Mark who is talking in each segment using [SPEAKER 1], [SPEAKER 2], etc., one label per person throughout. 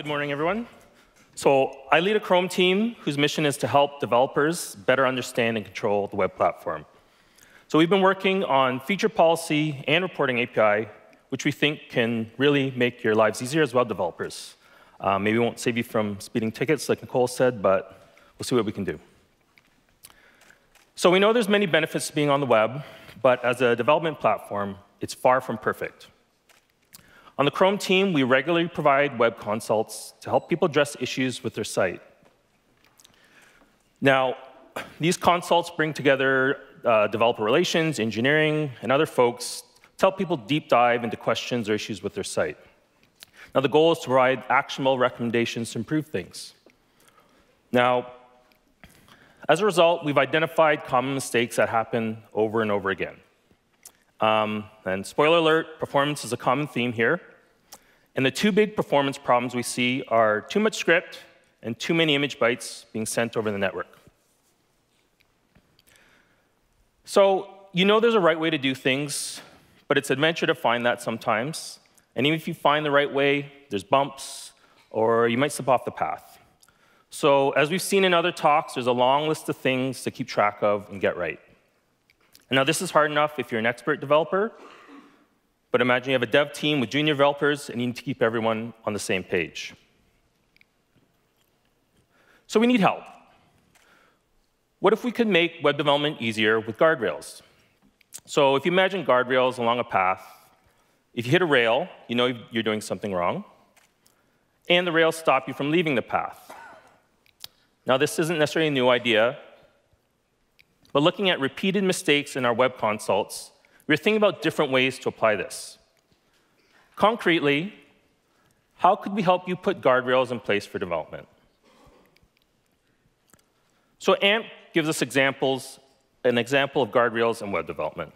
[SPEAKER 1] Good morning, everyone. So I lead a Chrome team whose mission is to help developers better understand and control the web platform. So we've been working on feature policy and reporting API, which we think can really make your lives easier as web developers. Uh, maybe it won't save you from speeding tickets, like Nicole said, but we'll see what we can do. So we know there's many benefits to being on the web, but as a development platform, it's far from perfect. On the Chrome team, we regularly provide web consults to help people address issues with their site. Now, these consults bring together uh, developer relations, engineering, and other folks to help people deep dive into questions or issues with their site. Now, the goal is to provide actionable recommendations to improve things. Now, as a result, we've identified common mistakes that happen over and over again. Um, and spoiler alert, performance is a common theme here. And the two big performance problems we see are too much script and too many image bytes being sent over the network. So you know there's a right way to do things, but it's adventure to find that sometimes. And even if you find the right way, there's bumps, or you might slip off the path. So as we've seen in other talks, there's a long list of things to keep track of and get right. And now this is hard enough if you're an expert developer, but imagine you have a dev team with junior developers and you need to keep everyone on the same page. So we need help. What if we could make web development easier with guardrails? So if you imagine guardrails along a path, if you hit a rail, you know you're doing something wrong, and the rails stop you from leaving the path. Now, this isn't necessarily a new idea, but looking at repeated mistakes in our web consults, we're thinking about different ways to apply this. Concretely, how could we help you put guardrails in place for development? So AMP gives us examples, an example of guardrails in web development.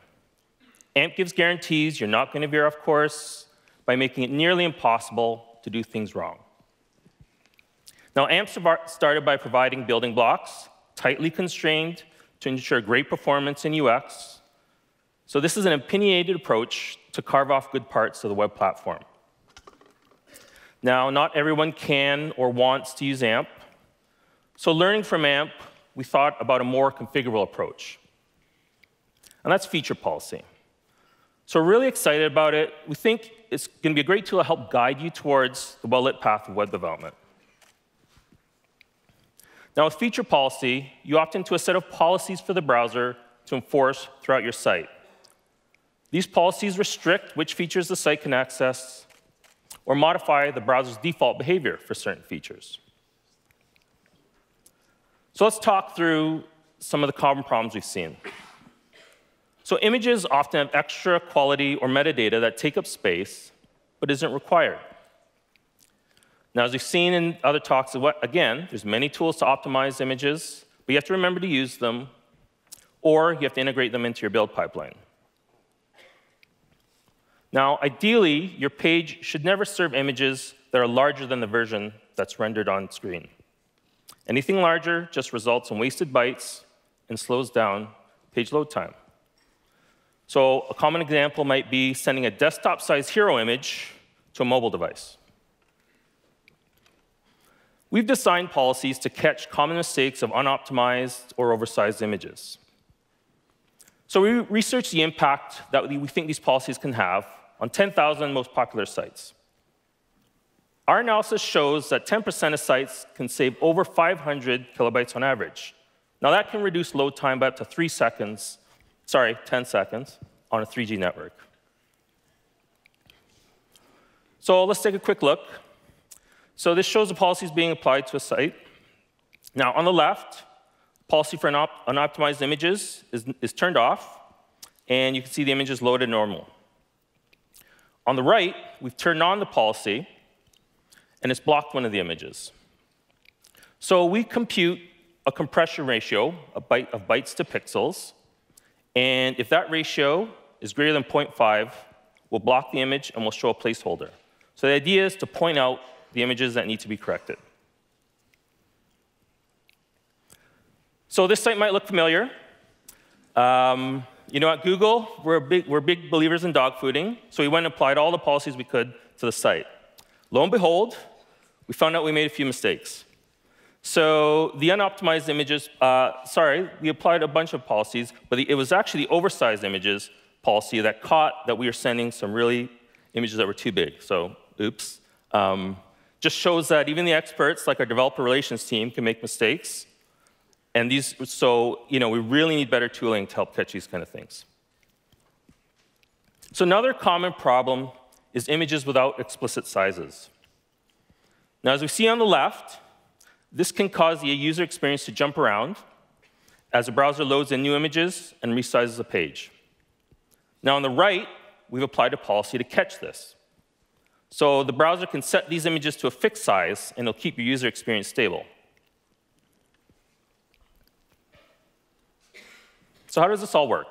[SPEAKER 1] AMP gives guarantees you're not going to veer off course by making it nearly impossible to do things wrong. Now, AMP started by providing building blocks, tightly constrained to ensure great performance in UX, so this is an opinionated approach to carve off good parts of the web platform. Now, not everyone can or wants to use AMP. So learning from AMP, we thought about a more configurable approach. And that's feature policy. So we're really excited about it. We think it's going to be a great tool to help guide you towards the well-lit path of web development. Now, with feature policy, you opt into a set of policies for the browser to enforce throughout your site. These policies restrict which features the site can access or modify the browser's default behavior for certain features. So let's talk through some of the common problems we've seen. So images often have extra quality or metadata that take up space, but isn't required. Now, as we've seen in other talks, again, there's many tools to optimize images, but you have to remember to use them, or you have to integrate them into your build pipeline. Now, ideally, your page should never serve images that are larger than the version that's rendered on screen. Anything larger just results in wasted bytes and slows down page load time. So a common example might be sending a desktop-sized hero image to a mobile device. We've designed policies to catch common mistakes of unoptimized or oversized images. So we researched the impact that we think these policies can have on 10,000 most popular sites. Our analysis shows that 10% of sites can save over 500 kilobytes on average. Now, that can reduce load time by up to three seconds, sorry, 10 seconds, on a 3G network. So let's take a quick look. So this shows the policies being applied to a site. Now, on the left, policy for unoptimized images is, is turned off, and you can see the images loaded normal. On the right, we've turned on the policy, and it's blocked one of the images. So we compute a compression ratio of, byte, of bytes to pixels, and if that ratio is greater than 0.5, we'll block the image and we'll show a placeholder. So the idea is to point out the images that need to be corrected. So this site might look familiar. Um, you know, at Google, we're big, we're big believers in dog fooding, so we went and applied all the policies we could to the site. Lo and behold, we found out we made a few mistakes. So the unoptimized images, uh, sorry, we applied a bunch of policies, but it was actually the oversized images policy that caught that we were sending some really images that were too big. So oops. Um, just shows that even the experts, like our developer relations team, can make mistakes. And these, so you know, we really need better tooling to help catch these kind of things. So another common problem is images without explicit sizes. Now, as we see on the left, this can cause the user experience to jump around as the browser loads in new images and resizes a page. Now, on the right, we've applied a policy to catch this. So the browser can set these images to a fixed size, and it'll keep your user experience stable. So how does this all work?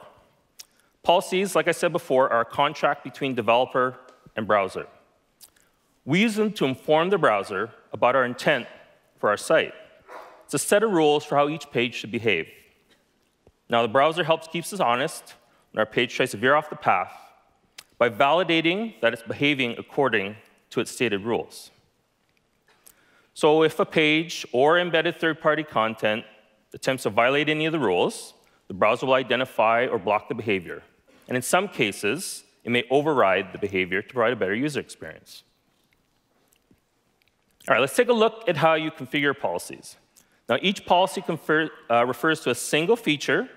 [SPEAKER 1] Policies, like I said before, are a contract between developer and browser. We use them to inform the browser about our intent for our site. It's a set of rules for how each page should behave. Now, the browser helps keeps us honest when our page tries to veer off the path by validating that it's behaving according to its stated rules. So if a page or embedded third-party content attempts to violate any of the rules, the browser will identify or block the behavior. And in some cases, it may override the behavior to provide a better user experience. All right, let's take a look at how you configure policies. Now, each policy confer, uh, refers to a single feature,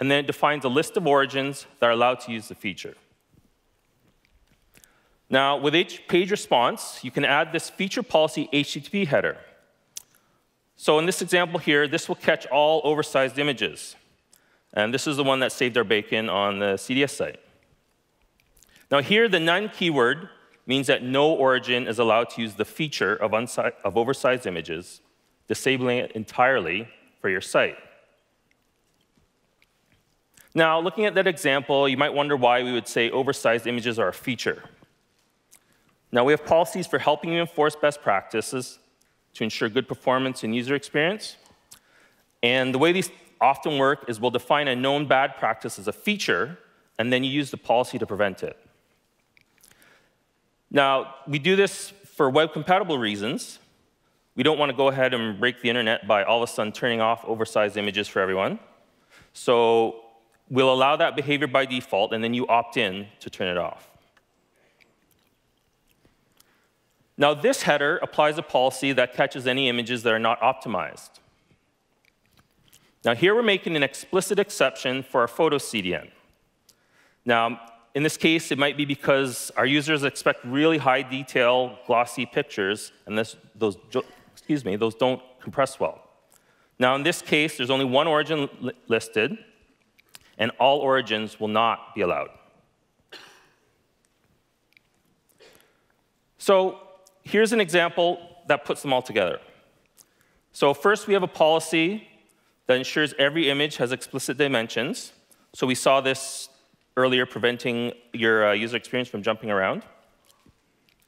[SPEAKER 1] and then it defines a list of origins that are allowed to use the feature. Now, with each page response, you can add this feature policy HTTP header. So in this example here, this will catch all oversized images. And this is the one that saved our bacon on the CDS site. Now here, the none keyword means that no origin is allowed to use the feature of, of oversized images, disabling it entirely for your site. Now, looking at that example, you might wonder why we would say oversized images are a feature. Now, we have policies for helping you enforce best practices to ensure good performance and user experience. And the way these often work is we'll define a known bad practice as a feature, and then you use the policy to prevent it. Now, we do this for web compatible reasons. We don't want to go ahead and break the internet by all of a sudden turning off oversized images for everyone. So we'll allow that behavior by default, and then you opt in to turn it off. Now, this header applies a policy that catches any images that are not optimized. Now here we're making an explicit exception for our photo CDN. Now, in this case, it might be because our users expect really high detail, glossy pictures, and this, those, excuse me, those don't compress well. Now, in this case, there's only one origin li listed, and all origins will not be allowed. So here's an example that puts them all together. So first, we have a policy that ensures every image has explicit dimensions. So we saw this earlier, preventing your uh, user experience from jumping around.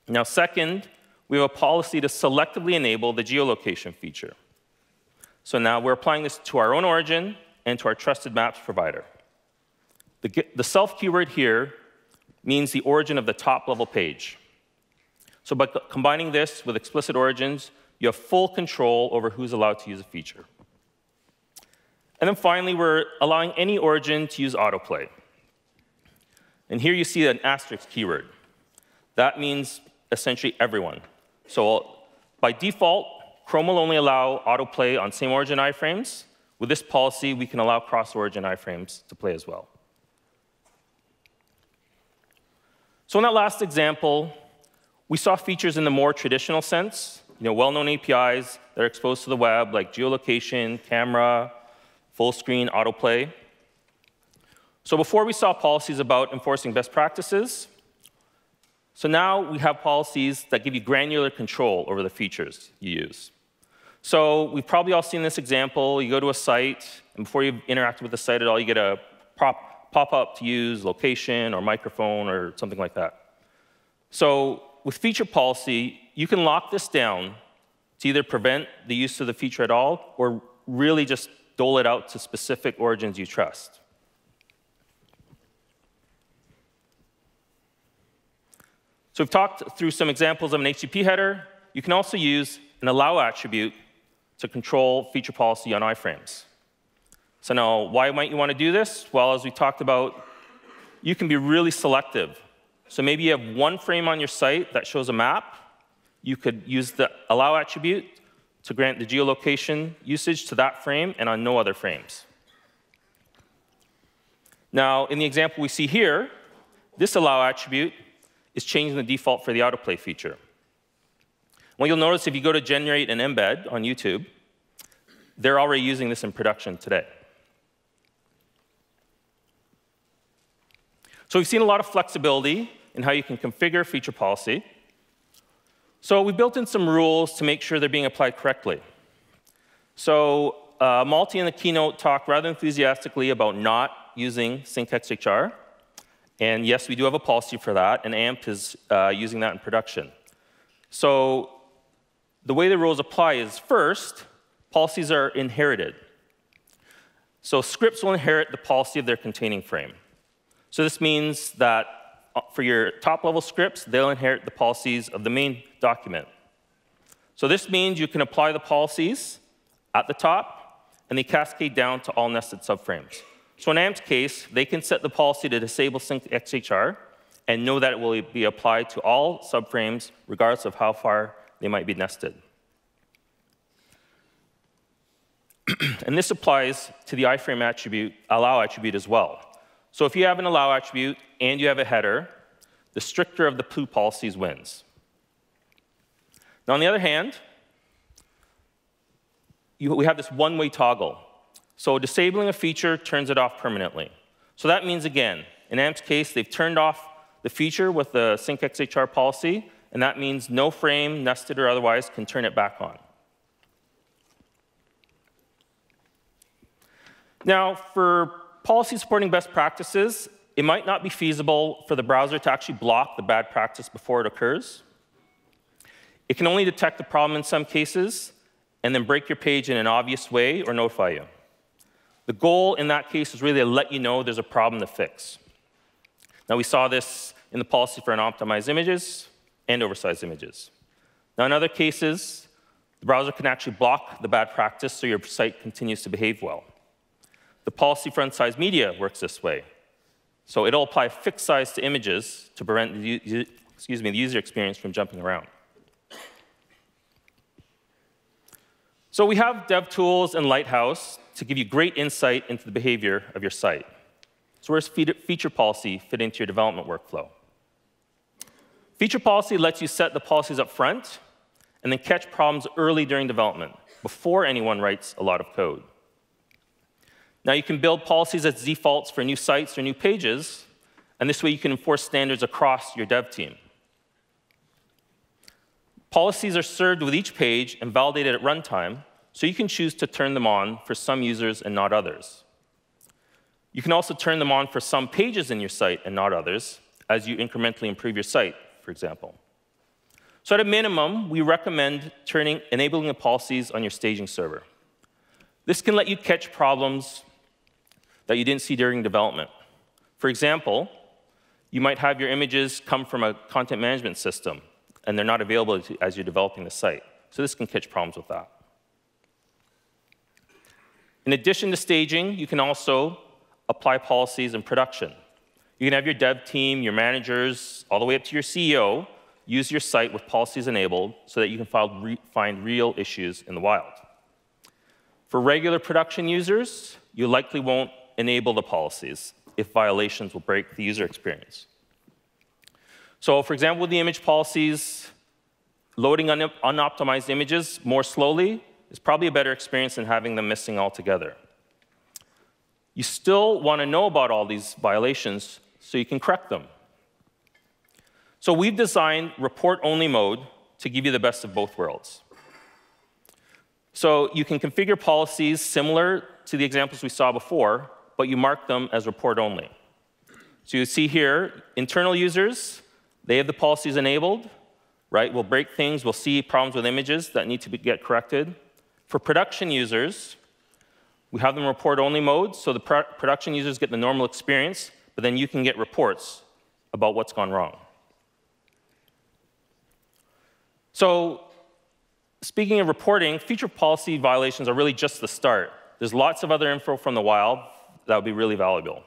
[SPEAKER 1] Now, second, we have a policy to selectively enable the geolocation feature. So now we're applying this to our own origin and to our trusted maps provider. The, the self keyword here means the origin of the top level page. So by combining this with explicit origins, you have full control over who's allowed to use a feature. And then finally, we're allowing any origin to use autoplay. And here you see an asterisk keyword. That means essentially everyone. So by default, Chrome will only allow autoplay on same origin iframes. With this policy, we can allow cross-origin iframes to play as well. So in that last example, we saw features in the more traditional sense, you know, well-known APIs that are exposed to the web, like geolocation, camera, full screen autoplay. So before we saw policies about enforcing best practices, so now we have policies that give you granular control over the features you use. So we've probably all seen this example. You go to a site, and before you interact with the site at all, you get a pop-up to use location or microphone or something like that. So with feature policy, you can lock this down to either prevent the use of the feature at all or really just dole it out to specific origins you trust. So we've talked through some examples of an HTTP header. you can also use an allow attribute to control feature policy on iframes. So now, why might you want to do this? Well, as we talked about, you can be really selective. So maybe you have one frame on your site that shows a map. You could use the allow attribute to grant the geolocation usage to that frame and on no other frames. Now, in the example we see here, this allow attribute is changing the default for the autoplay feature. Well, you'll notice if you go to generate an embed on YouTube, they're already using this in production today. So we've seen a lot of flexibility in how you can configure feature policy. So we built in some rules to make sure they're being applied correctly. So uh, Malte in the keynote talked rather enthusiastically about not using syncxhr. And yes, we do have a policy for that, and AMP is uh, using that in production. So the way the rules apply is first, policies are inherited. So scripts will inherit the policy of their containing frame. So this means that Uh, for your top-level scripts, they'll inherit the policies of the main document. So this means you can apply the policies at the top, and they cascade down to all nested subframes. So in AMP's case, they can set the policy to disable sync XHR and know that it will be applied to all subframes, regardless of how far they might be nested. and this applies to the iframe attribute, allow attribute as well. So if you have an allow attribute and you have a header, the stricter of the two policies wins. Now, on the other hand, you, we have this one-way toggle. So disabling a feature turns it off permanently. So that means, again, in AMP's case, they've turned off the feature with the syncxhr policy, and that means no frame, nested or otherwise, can turn it back on. Now, for policy supporting best practices, it might not be feasible for the browser to actually block the bad practice before it occurs. It can only detect the problem in some cases and then break your page in an obvious way or notify you. The goal in that case is really to let you know there's a problem to fix. Now, we saw this in the policy for unoptimized images and oversized images. Now, in other cases, the browser can actually block the bad practice so your site continues to behave well. The policy front size media works this way. So it'll apply fixed size to images to prevent the, excuse me, the user experience from jumping around. So we have DevTools and Lighthouse to give you great insight into the behavior of your site. So where's feature policy fit into your development workflow? Feature policy lets you set the policies up front and then catch problems early during development, before anyone writes a lot of code. Now, you can build policies as defaults for new sites or new pages, and this way you can enforce standards across your dev team. Policies are served with each page and validated at runtime, so you can choose to turn them on for some users and not others. You can also turn them on for some pages in your site and not others, as you incrementally improve your site, for example. So at a minimum, we recommend turning, enabling the policies on your staging server. This can let you catch problems that you didn't see during development. For example, you might have your images come from a content management system, and they're not available as you're developing the site. So this can catch problems with that. In addition to staging, you can also apply policies in production. You can have your dev team, your managers, all the way up to your CEO, use your site with policies enabled so that you can find real issues in the wild. For regular production users, you likely won't enable the policies if violations will break the user experience. So for example, with the image policies, loading un unoptimized images more slowly is probably a better experience than having them missing altogether. You still want to know about all these violations so you can correct them. So we've designed report-only mode to give you the best of both worlds. So you can configure policies similar to the examples we saw before, but you mark them as report only. So you see here, internal users, they have the policies enabled, right? We'll break things, we'll see problems with images that need to be, get corrected. For production users, we have them report only mode, so the pro production users get the normal experience, but then you can get reports about what's gone wrong. So speaking of reporting, feature policy violations are really just the start. There's lots of other info from the wild that would be really valuable.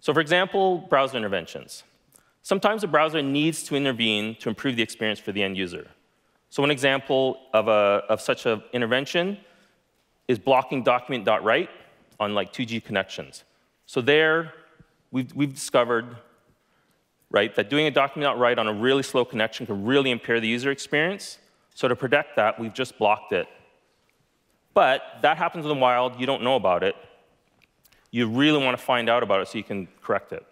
[SPEAKER 1] So for example, browser interventions. Sometimes a browser needs to intervene to improve the experience for the end user. So one example of, a, of such an intervention is blocking document.write on like 2G connections. So there, we've, we've discovered right, that doing a document.write on a really slow connection can really impair the user experience. So to protect that, we've just blocked it. But that happens in the wild, you don't know about it. You really want to find out about it so you can correct it.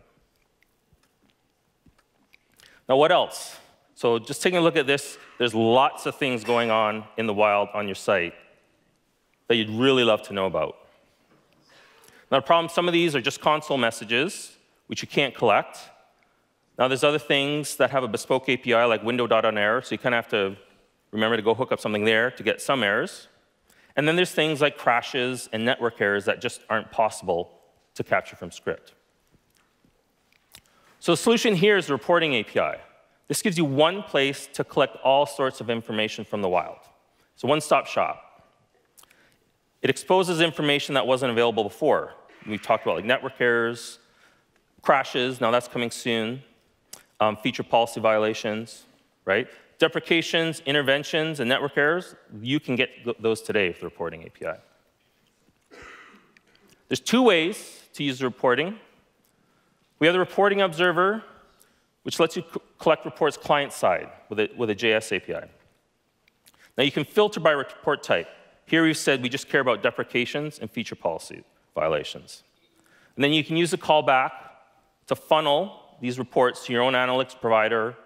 [SPEAKER 1] Now, what else? So just taking a look at this, there's lots of things going on in the wild on your site that you'd really love to know about. Now, the problem, some of these are just console messages, which you can't collect. Now, there's other things that have a bespoke API like window.onError, so you kind of have to remember to go hook up something there to get some errors. And then there's things like crashes and network errors that just aren't possible to capture from script. So the solution here is the reporting API. This gives you one place to collect all sorts of information from the wild. It's a one-stop shop. It exposes information that wasn't available before. We've talked about like network errors, crashes, now that's coming soon, um, feature policy violations, right? Deprecations, interventions, and network errors, you can get those today with the reporting API. There's two ways to use the reporting. We have the reporting observer, which lets you collect reports client side with a, with a JS API. Now you can filter by report type. Here we've said we just care about deprecations and feature policy violations. And then you can use a callback to funnel these reports to your own analytics provider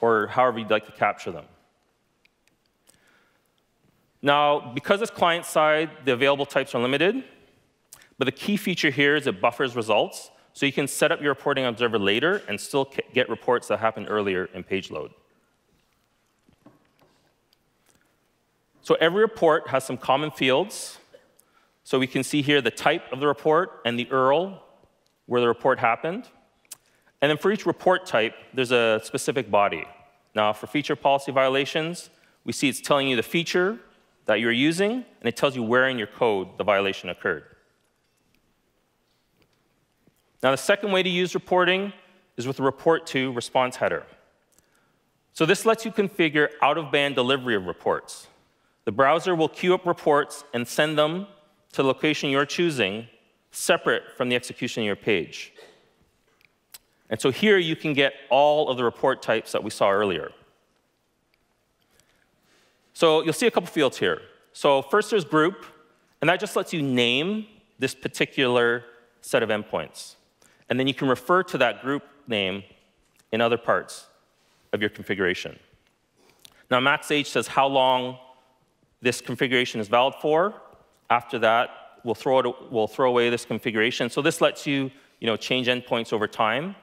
[SPEAKER 1] or however you'd like to capture them. Now, because it's client side, the available types are limited, but the key feature here is it buffers results, so you can set up your reporting observer later and still get reports that happened earlier in page load. So every report has some common fields. So we can see here the type of the report and the URL where the report happened. And then for each report type, there's a specific body. Now, for feature policy violations, we see it's telling you the feature that you're using, and it tells you where in your code the violation occurred. Now, the second way to use reporting is with the report to response header. So this lets you configure out-of-band delivery of reports. The browser will queue up reports and send them to the location you're choosing, separate from the execution of your page. And so here you can get all of the report types that we saw earlier. So you'll see a couple fields here. So first there's group, and that just lets you name this particular set of endpoints. And then you can refer to that group name in other parts of your configuration. Now, max age says how long this configuration is valid for. After that, we'll throw, it, we'll throw away this configuration. So this lets you, you know, change endpoints over time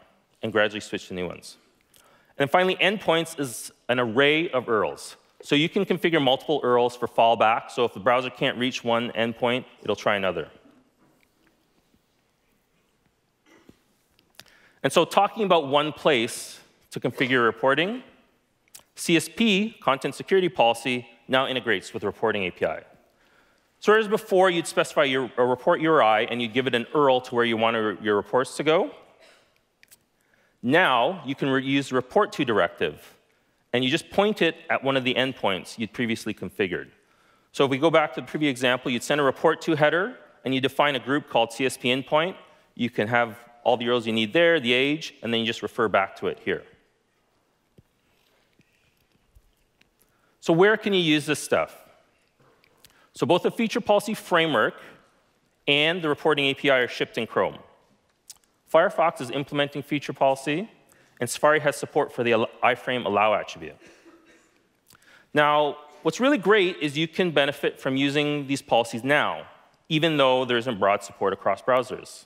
[SPEAKER 1] and gradually switch to new ones. And finally, endpoints is an array of URLs. So you can configure multiple URLs for fallback. So if the browser can't reach one endpoint, it'll try another. And so talking about one place to configure reporting, CSP, Content Security Policy, now integrates with the Reporting API. So whereas before you'd specify your, a report URI and you'd give it an URL to where you want your reports to go, now you can use the report to directive, and you just point it at one of the endpoints you'd previously configured. So if we go back to the previous example, you'd send a report to header, and you define a group called CSP endpoint. You can have all the URLs you need there, the age, and then you just refer back to it here. So where can you use this stuff? So both the feature policy framework and the reporting API are shipped in Chrome. Firefox is implementing feature policy, and Safari has support for the iframe allow attribute. Now, what's really great is you can benefit from using these policies now, even though there isn't broad support across browsers.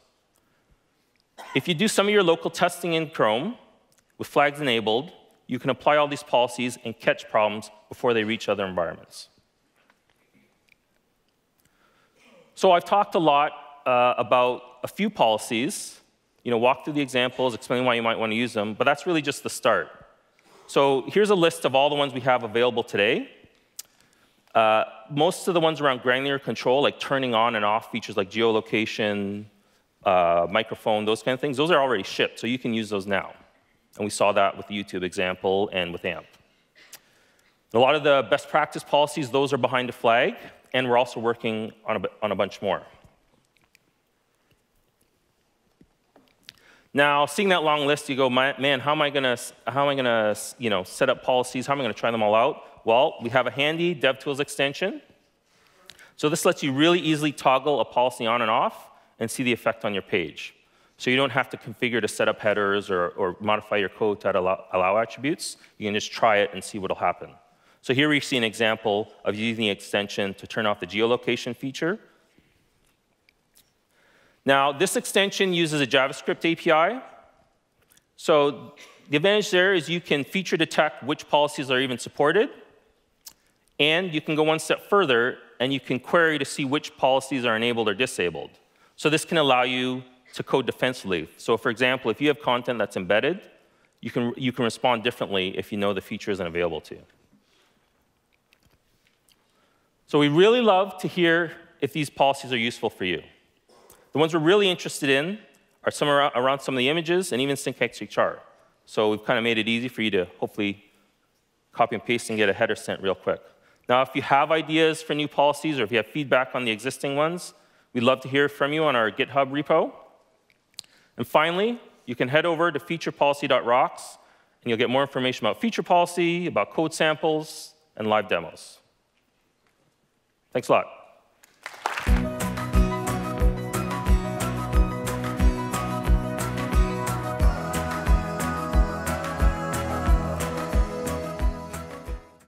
[SPEAKER 1] If you do some of your local testing in Chrome with flags enabled, you can apply all these policies and catch problems before they reach other environments. So I've talked a lot uh, about a few policies, you know, walk through the examples, explain why you might want to use them, but that's really just the start. So here's a list of all the ones we have available today. Uh, most of the ones around granular control, like turning on and off features like geolocation, uh, microphone, those kind of things, those are already shipped, so you can use those now. And we saw that with the YouTube example and with AMP. A lot of the best practice policies, those are behind a flag, and we're also working on a, on a bunch more. Now, seeing that long list, you go, man, how am I gonna, how am I gonna, you know, set up policies? How am I gonna try them all out? Well, we have a handy DevTools extension. So this lets you really easily toggle a policy on and off and see the effect on your page. So you don't have to configure to set up headers or, or modify your code to allow, allow attributes. You can just try it and see what'll happen. So here we see an example of using the extension to turn off the geolocation feature. Now, this extension uses a JavaScript API. So the advantage there is you can feature detect which policies are even supported. And you can go one step further, and you can query to see which policies are enabled or disabled. So this can allow you to code defensively. So for example, if you have content that's embedded, you can, you can respond differently if you know the feature isn't available to you. So we really love to hear if these policies are useful for you. The ones we're really interested in are some around, around some of the images and even sync XHR. So we've kind of made it easy for you to hopefully copy and paste and get a header sent real quick. Now, if you have ideas for new policies or if you have feedback on the existing ones, we'd love to hear from you on our GitHub repo. And finally, you can head over to featurepolicy.rocks, and you'll get more information about feature policy, about code samples, and live demos. Thanks a lot.